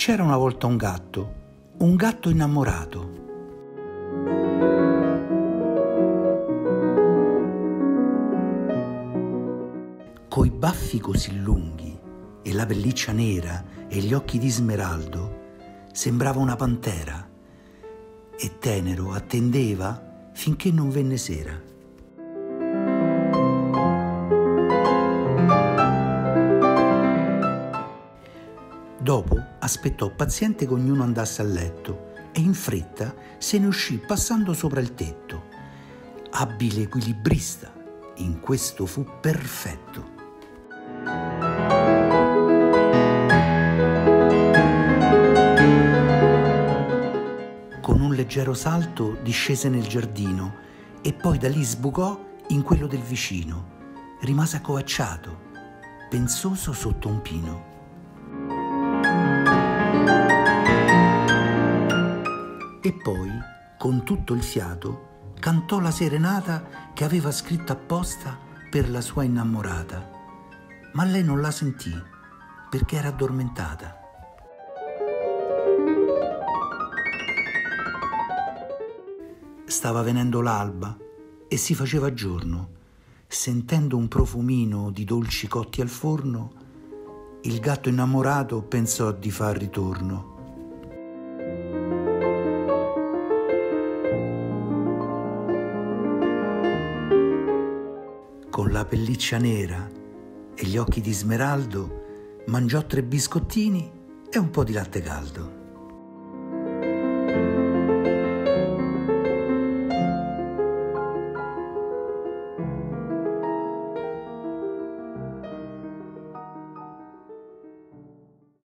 C'era una volta un gatto, un gatto innamorato. Coi baffi così lunghi e la pelliccia nera e gli occhi di smeraldo, sembrava una pantera e tenero attendeva finché non venne sera. Dopo aspettò paziente che ognuno andasse a letto e in fretta se ne uscì passando sopra il tetto. Abile equilibrista, in questo fu perfetto. Con un leggero salto discese nel giardino e poi da lì sbucò in quello del vicino. Rimase accovacciato, pensoso sotto un pino. E poi, con tutto il fiato, cantò la serenata che aveva scritto apposta per la sua innamorata. Ma lei non la sentì perché era addormentata. Stava venendo l'alba e si faceva giorno. Sentendo un profumino di dolci cotti al forno, il gatto innamorato pensò di far ritorno. La pelliccia nera e gli occhi di smeraldo, mangiò tre biscottini e un po' di latte caldo.